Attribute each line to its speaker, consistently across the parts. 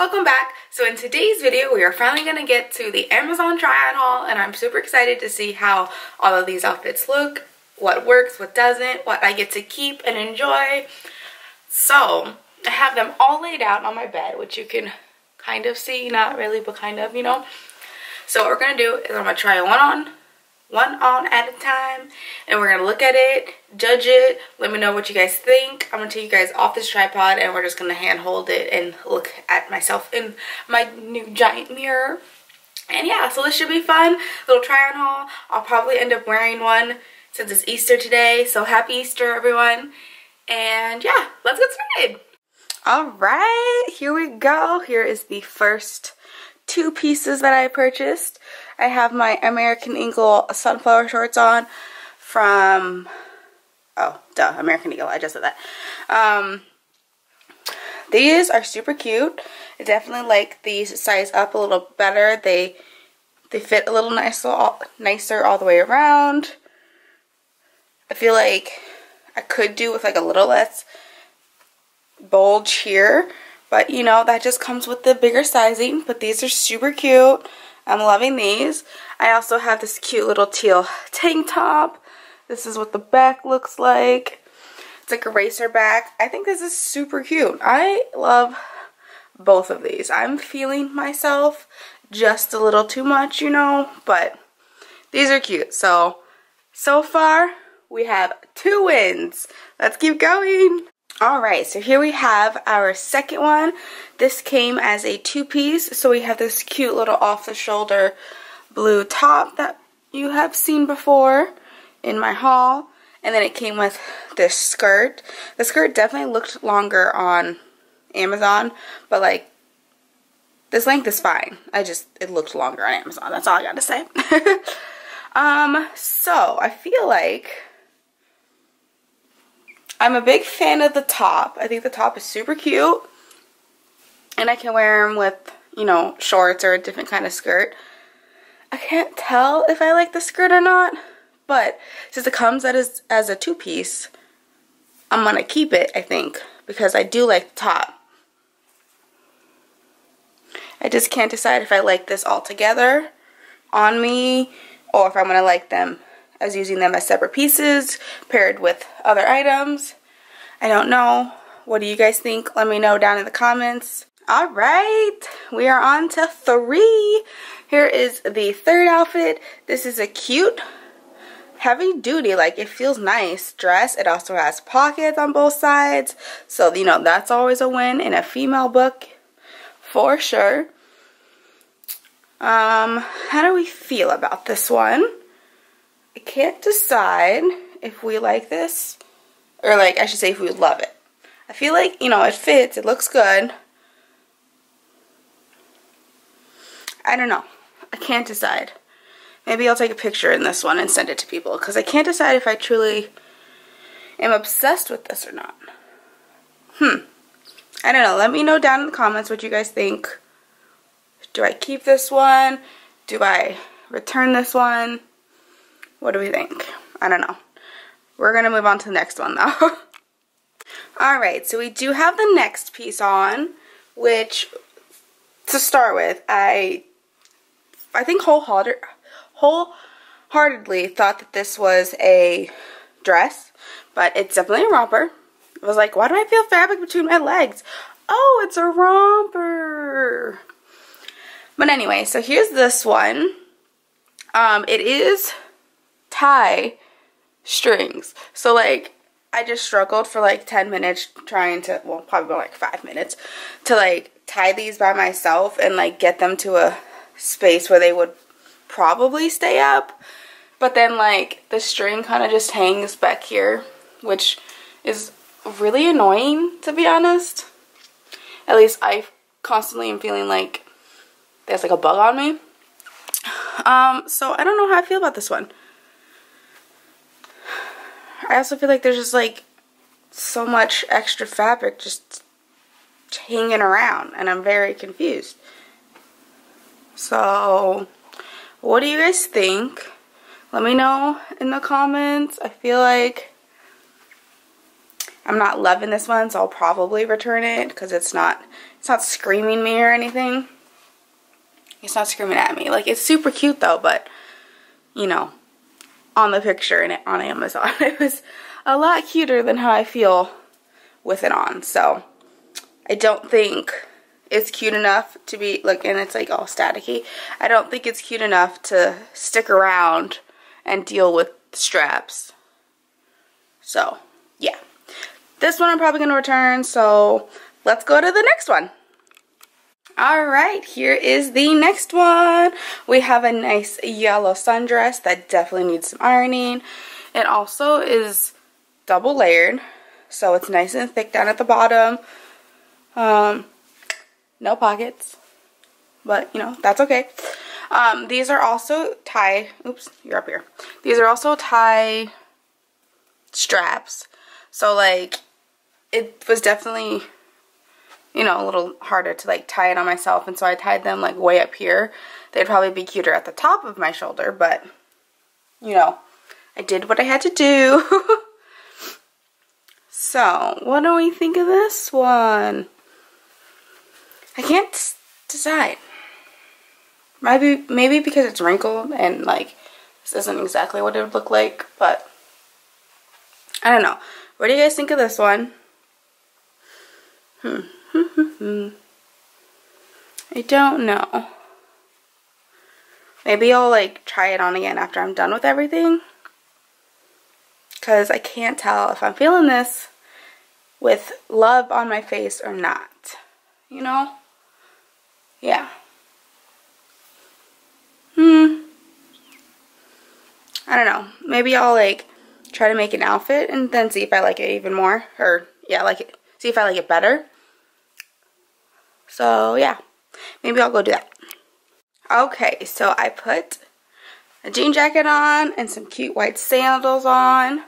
Speaker 1: Welcome back. So in today's video, we are finally to get to the Amazon try-on haul and I'm super excited to see how all of these outfits look, what works, what doesn't, what I get to keep and enjoy. So I have them all laid out on my bed, which you can kind of see, not really, but kind of, you know. So what we're to do is I'm to try one on, one on at a time and we're gonna look at it judge it let me know what you guys think. I'm gonna take you guys off this tripod and we're just gonna hand hold it and look at myself in my new giant mirror. And yeah so this should be fun little try on haul. I'll probably end up wearing one since it's easter today so happy easter everyone. And yeah let's get started. All right here we go. Here is the first two pieces that i purchased I have my American Eagle sunflower shorts on from, oh, duh, American Eagle, I just said that. Um, these are super cute. I definitely like these size up a little better. They they fit a little nicer all, nicer all the way around. I feel like I could do with like a little less bulge here. But you know, that just comes with the bigger sizing. But these are super cute. I'm loving these. I also have this cute little teal tank top. This is what the back looks like. It's like a racer back. I think this is super cute. I love both of these. I'm feeling myself just a little too much, you know, but these are cute. So, so far, we have two wins. Let's keep going. Alright, so here we have our second one. This came as a two-piece, so we have this cute little off-the-shoulder blue top that you have seen before in my haul. And then it came with this skirt. The skirt definitely looked longer on Amazon, but like, this length is fine. I just, it looked longer on Amazon. That's all I gotta say. um, so, I feel like I'm a big fan of the top. I think the top is super cute. And I can wear them with, you know, shorts or a different kind of skirt. I can't tell if I like the skirt or not. But since it comes as, as a two-piece, I'm going to keep it, I think. Because I do like the top. I just can't decide if I like this all together on me or if I'm going to like them as using them as separate pieces paired with other items. I don't know. What do you guys think? Let me know down in the comments. All right, we are on to three. Here is the third outfit. This is a cute, heavy duty, like it feels nice dress. It also has pockets on both sides. So, you know, that's always a win in a female book for sure. Um, how do we feel about this one? I can't decide if we like this or like I should say if we love it. I feel like, you know, it fits, it looks good. I don't know. I can't decide. Maybe I'll take a picture in this one and send it to people because I can't decide if I truly am obsessed with this or not. Hmm. I don't know. Let me know down in the comments what you guys think. Do I keep this one? Do I return this one? What do we think? I don't know. We're to move on to the next one though. Alright, so we do have the next piece on, which, to start with, I I think wholehearted, wholeheartedly thought that this was a dress, but it's definitely a romper. I was like, why do I feel fabric between my legs? Oh, it's a romper. But anyway, so here's this one. Um, it is tie strings. So like I just struggled for like 10 minutes trying to, well, probably like five minutes to like tie these by myself and like get them to a space where they would probably stay up. But then like the string kind of just hangs back here, which is really annoying to be honest. At least I constantly am feeling like there's like a bug on me. Um, so I don't know how I feel about this one. I also feel like there's just like so much extra fabric just hanging around and I'm very confused. So, what do you guys think? Let me know in the comments. I feel like I'm not loving this one, so I'll probably return it because it's not it's not screaming me or anything. It's not screaming at me. Like it's super cute though, but you know, on the picture and on Amazon, it was a lot cuter than how I feel with it on. So I don't think it's cute enough to be like and it's like all staticky. I don't think it's cute enough to stick around and deal with straps. So, yeah. This one I'm probably going to return, so let's go to the next one. Alright, here is the next one. We have a nice yellow sundress that definitely needs some ironing. It also is double layered, so it's nice and thick down at the bottom. Um, no pockets, but you know, that's okay. Um, these are also tie, oops, you're up here. These are also tie straps. So like, it was definitely, you know, a little harder to like tie it on myself. And so I tied them like way up here. They'd probably be cuter at the top of my shoulder, but you know, I did what I had to do. so, what do we think of this one? I can't decide. Maybe maybe because it's wrinkled and like this isn't exactly what it would look like, but I don't know. What do you guys think of this one? Hmm. I don't know. Maybe I'll like try it on again after I'm done with everything. Because I can't tell if I'm feeling this with love on my face or not. You know? Yeah. Hmm. I don't know. Maybe I'll like try to make an outfit and then see if I like it even more. Or yeah, like it. See if I like it better. So yeah. Maybe I'll go do that. Okay, so I put a jean jacket on and some cute white sandals on.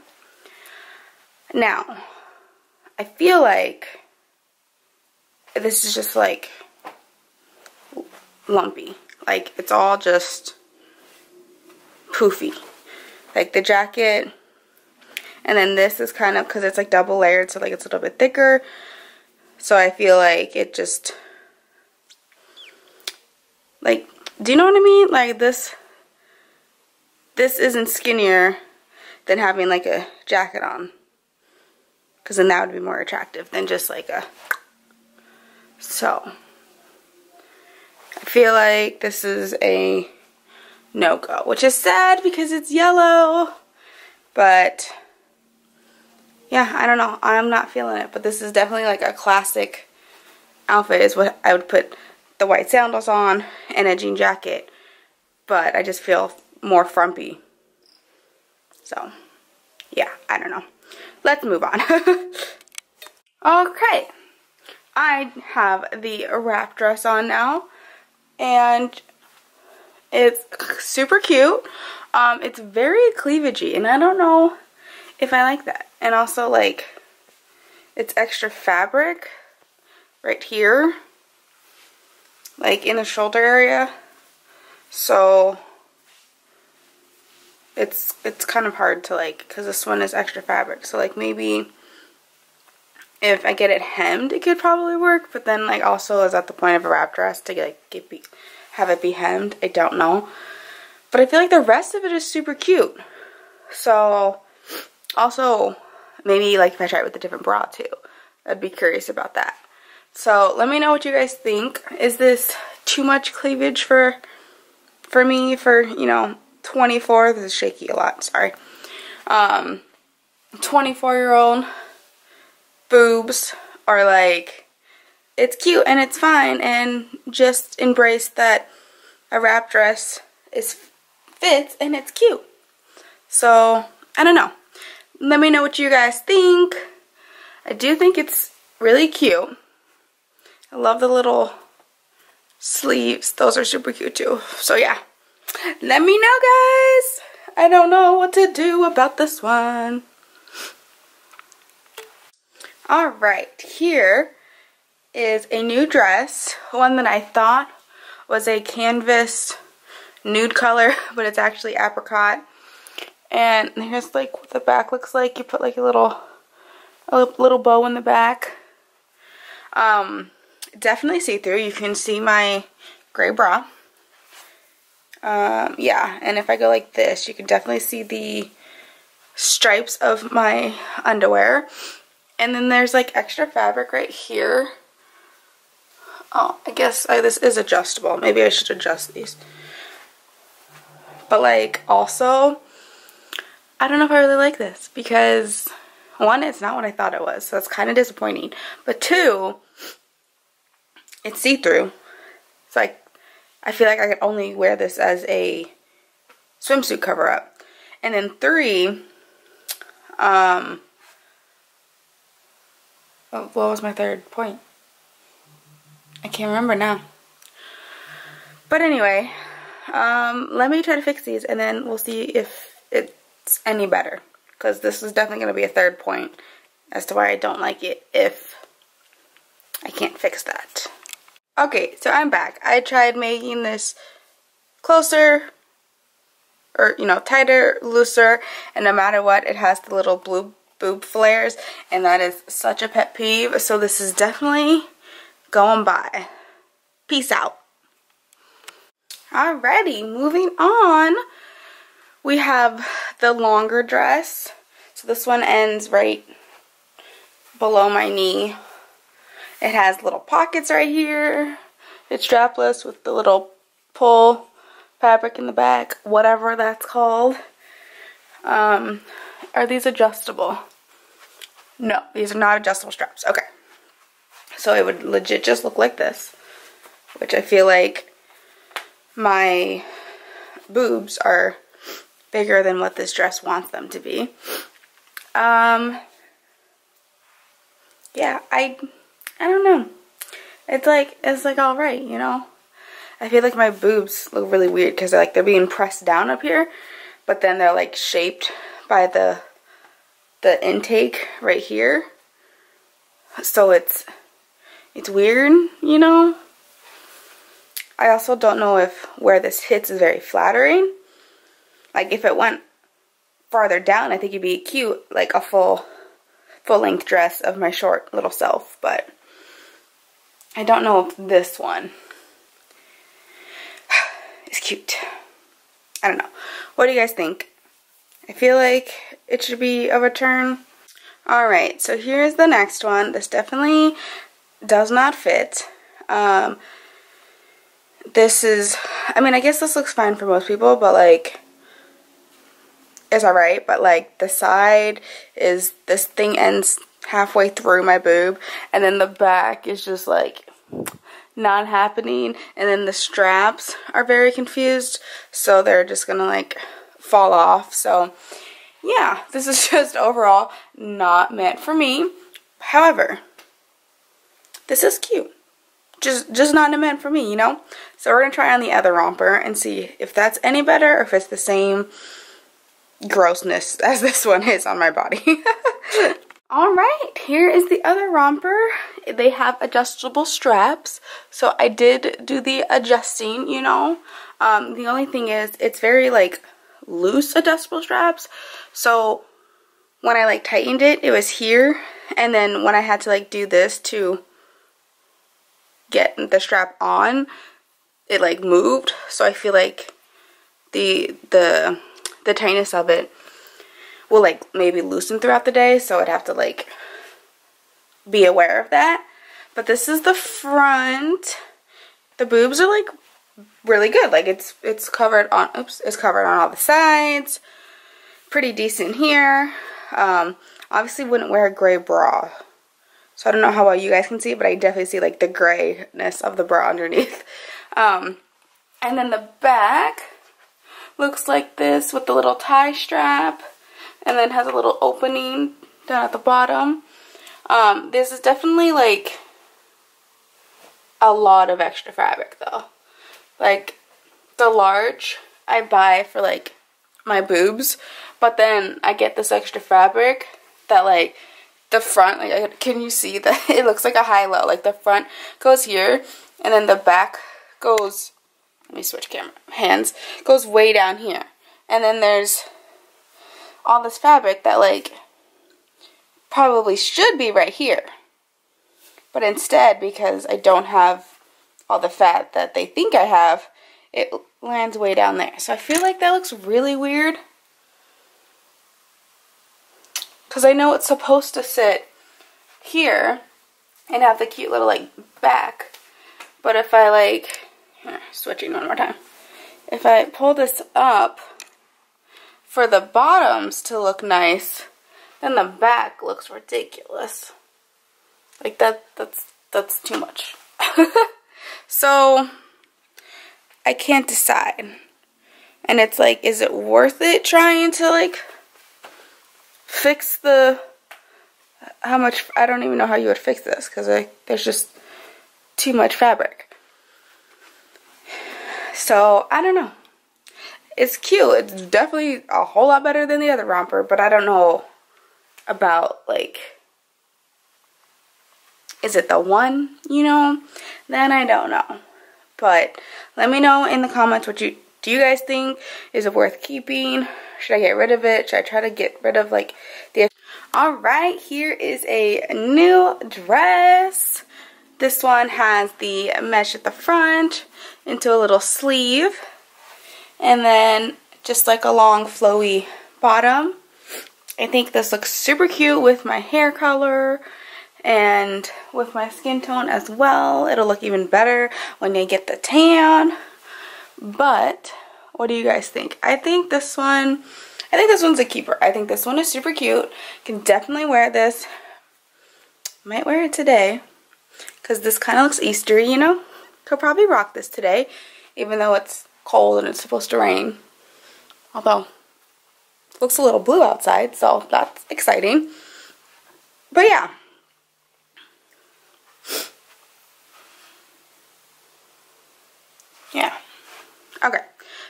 Speaker 1: Now, I feel like this is just like lumpy. Like it's all just poofy. Like the jacket and then this is kind of because it's like double layered so like it's a little bit thicker. So I feel like it just like do you know what I mean? Like this this isn't skinnier than having like a jacket on. Because then that would be more attractive than just like a so I feel like this is a no-go, which is sad because it's yellow, but yeah, I don't know. I'm not feeling it, but this is definitely like a classic outfit is what I would put the white sandals on and a jean jacket, but I just feel more frumpy. So, yeah, I don't know. Let's move on. okay, I have the wrap dress on now and it's super cute. Um, it's very cleavagey and I don't know if I like that. And also like it's extra fabric right here like in the shoulder area so it's it's kind of hard to like because this one is extra fabric so like maybe if I get it hemmed, it could probably work. But then, like, also is at the point of a wrap dress to like get be, have it be hemmed. I don't know. But I feel like the rest of it is super cute. So, also, maybe like if I try it with a different bra too. I'd be curious about that. So let me know what you guys think. Is this too much cleavage for for me for, you know, 24? This is shaky a lot, sorry. Um, 24 year old boobs are like, it's cute and it's fine and just embrace that a wrap dress is fits and it's cute. So, I don't know. Let me know what you guys think. I do think it's really cute. I love the little sleeves. Those are super cute too. So yeah, let me know guys. I don't know what to do about this one. Alright, here is a new dress. One that I thought was a canvas nude color, but it's actually apricot. And here's like what the back looks like. You put like a little a little bow in the back. Um, definitely see-through. You can see my gray bra. Um, yeah, and if I go like this, you can definitely see the stripes of my underwear. And then there's like extra fabric right here. Oh, I guess I, this is adjustable. Maybe I should adjust these. But like also, I don't know if I really like this because one, it's not what I thought it was. So it's kind of disappointing. But two, it's see-through. It's like, I feel like I could only wear this as a swimsuit cover up. And then three, um, oh, what was my third point? I can't remember now. But anyway, um, let me try to fix these and then we'll see if it's any better. Because this is definitely going to be a third point as to why I don't like it if I can't fix that. Okay, so I'm back. I tried making this closer or, you know, tighter, looser, and no matter what, it has the little blue boob flares, and that is such a pet peeve, so this is definitely going by. Peace out. Alrighty, moving on. We have the longer dress. So this one ends right below my knee. It has little pockets right here. It's strapless with the little pull fabric in the back, whatever that's called. Um, are these adjustable? No, these are not adjustable straps. Okay. So it would legit just look like this, which I feel like my boobs are bigger than what this dress wants them to be. Um, yeah, I, I don't know. It's like, it's like all right, you know? I feel like my boobs look really weird because they're like they're being pressed down up here, but then they're like shaped by the the intake right here. So it's it's weird, you know? I also don't know if where this hits is very flattering. Like if it went farther down, I think it'd be cute, like a full full length dress of my short little self, but I don't know if this one is cute. I don't know. What do you guys think? I feel like it should be a return. Alright, so here's the next one. This definitely does not fit. Um, this is, I mean, I guess this looks fine for most people, but like, it's alright, but like the side is, this thing ends halfway through my boob, and then the back is just like not happening, and then the straps are very confused, so they're just gonna like fall off, so yeah, this is just overall not meant for me. However, this is cute. Just, just not meant for me, you know? So we're going to try on the other romper and see if that's any better or if it's the same grossness as this one is on my body. Alright, here is the other romper. They have adjustable straps. So I did do the adjusting, you know. Um, the only thing is it's very like loose adjustable straps. So when I like tightened it, it was here. And then when I had to like do this to get the strap on, it like moved. So I feel like the the the tightness of it will like maybe loosen throughout the day. So I'd have to like be aware of that. But this is the front. The boobs are like really good. Like it's it's covered on oops, it's covered on all the sides. Pretty decent here. Um obviously wouldn't wear a gray bra so I don't know how well you guys can see, but I definitely see like the grayness of the bra underneath. Um, and then the back looks like this with the little tie strap and then has a little opening down at the bottom. Um, this is definitely like a lot of extra fabric though. Like the large I buy for like my boobs, but then I get this extra fabric that like the front, like, can you see that? It looks like a high-low. Like, the front goes here, and then the back goes, let me switch camera, hands, goes way down here. And then there's all this fabric that, like, probably should be right here. But instead, because I don't have all the fat that they think I have, it lands way down there. So I feel like that looks really weird. Because I know it's supposed to sit here and have the cute little like back. But if I like, switching one more time. If I pull this up for the bottoms to look nice, then the back looks ridiculous. Like that, that's, that's too much. so, I can't decide. And it's like, is it worth it trying to like fix the how much I don't even know how you would fix this because there's just too much fabric so I don't know. It's cute. It's definitely a whole lot better than the other romper but I don't know about like is it the one you know? Then I don't know. But let me know in the comments what you do you guys think? Is it worth keeping? Should I get rid of it? Should I try to get rid of like the... Alright, here is a new dress. This one has the mesh at the front into a little sleeve. And then just like a long flowy bottom. I think this looks super cute with my hair color and with my skin tone as well. It'll look even better when I get the tan. But what do you guys think? I think this one, I think this one's a keeper. I think this one is super cute. Can definitely wear this. Might wear it today because this kind of looks Eastery, you know? Could probably rock this today even though it's cold and it's supposed to rain. Although, looks a little blue outside, so that's exciting. But yeah. Yeah. Okay.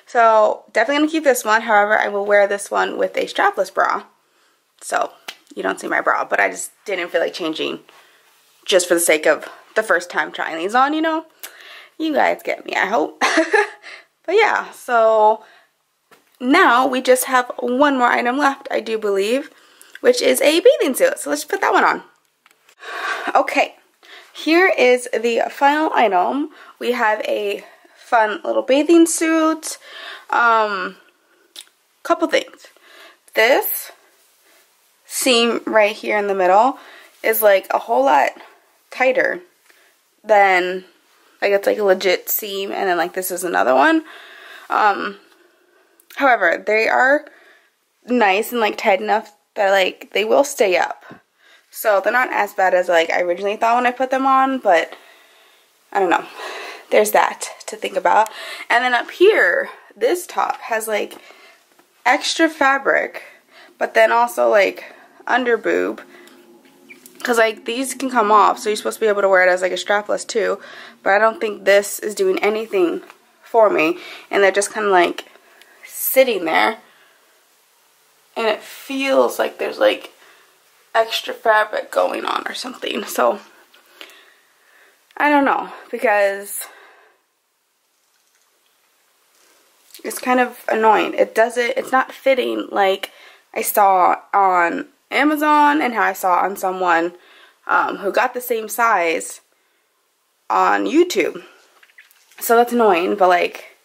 Speaker 1: So definitely going to keep this one. However, I will wear this one with a strapless bra. So you don't see my bra, but I just didn't feel like changing just for the sake of the first time trying these on, you know. You guys get me, I hope. but yeah, so now we just have one more item left, I do believe, which is a bathing suit. So let's put that one on. Okay, here is the final item. We have a fun little bathing suit. Um, couple things. This seam right here in the middle is like a whole lot tighter than like it's like a legit seam and then like this is another one. Um, however, they are nice and like tight enough that like they will stay up. So they're not as bad as like I originally thought when I put them on, but I don't know there's that to think about. And then up here, this top has like extra fabric, but then also like under boob. Because like these can come off, so you're supposed to be able to wear it as like a strapless too. But I don't think this is doing anything for me. And they're just kind of like sitting there. And it feels like there's like extra fabric going on or something. So I don't know because it's kind of annoying. It doesn't, it's not fitting like I saw on Amazon and how I saw on someone um, who got the same size on YouTube. So that's annoying, but like,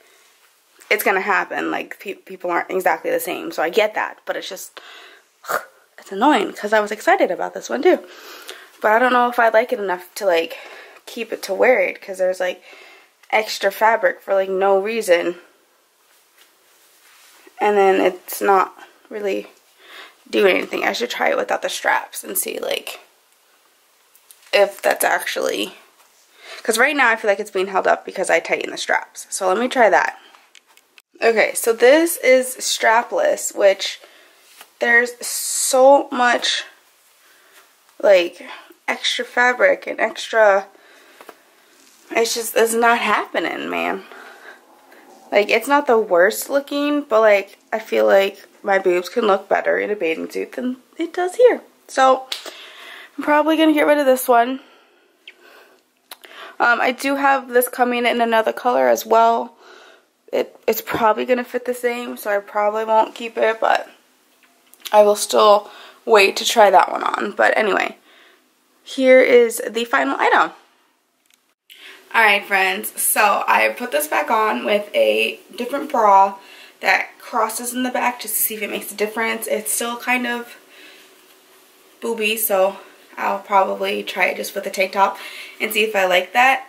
Speaker 1: it's gonna happen. Like, pe people aren't exactly the same, so I get that. But it's just, it's annoying because I was excited about this one too. But I don't know if I like it enough to like keep it to wear it because there's like extra fabric for like no reason and then it's not really doing anything. I should try it without the straps and see like if that's actually because right now I feel like it's being held up because I tighten the straps. So let me try that. Okay, so this is strapless, which there's so much like extra fabric and extra it's just it's not happening, man. Like, it's not the worst looking, but like, I feel like my boobs can look better in a bathing suit than it does here. So, I'm probably going to get rid of this one. Um, I do have this coming in another color as well. It, it's probably going to fit the same, so I probably won't keep it, but I will still wait to try that one on. But anyway, here is the final item. Alright friends, so I put this back on with a different bra that crosses in the back just to see if it makes a difference. It's still kind of booby, so I'll probably try it just with a tank top and see if I like that.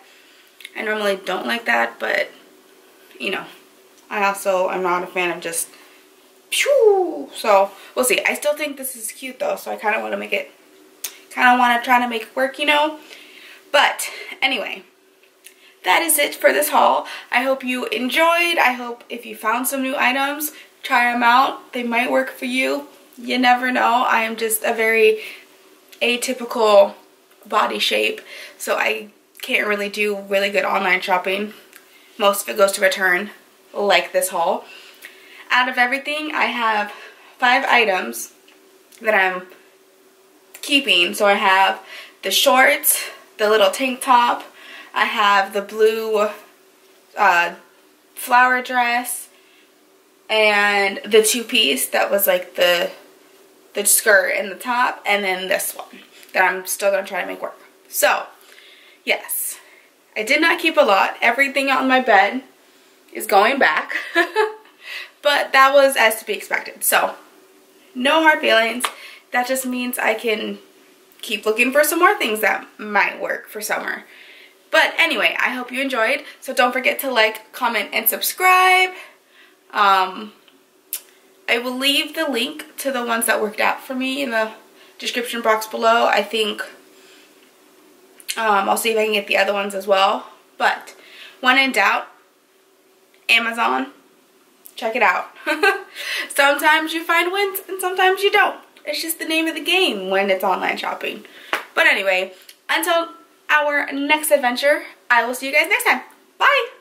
Speaker 1: I normally don't like that, but you know, I also am not a fan of just Pew! So we'll see. I still think this is cute though, so I kind of want to make it, kind of want to try to make it work, you know. But anyway, that is it for this haul. I hope you enjoyed. I hope if you found some new items, try them out. They might work for you. You never know. I am just a very atypical body shape, so I can't really do really good online shopping. Most of it goes to return, like this haul out of everything, I have five items that I'm keeping. So I have the shorts, the little tank top, I have the blue uh, flower dress, and the two-piece that was like the the skirt and the top, and then this one that I'm still going to try to make work. So, yes, I did not keep a lot. Everything on my bed is going back. But that was as to be expected. So no hard feelings. That just means I can keep looking for some more things that might work for summer. But anyway, I hope you enjoyed. So don't forget to like, comment, and subscribe. Um, I will leave the link to the ones that worked out for me in the description box below. I think um, I'll see if I can get the other ones as well. But when in doubt, Amazon, check it out. sometimes you find wins and sometimes you don't. It's just the name of the game when it's online shopping. But anyway, until our next adventure, I will see you guys next time. Bye!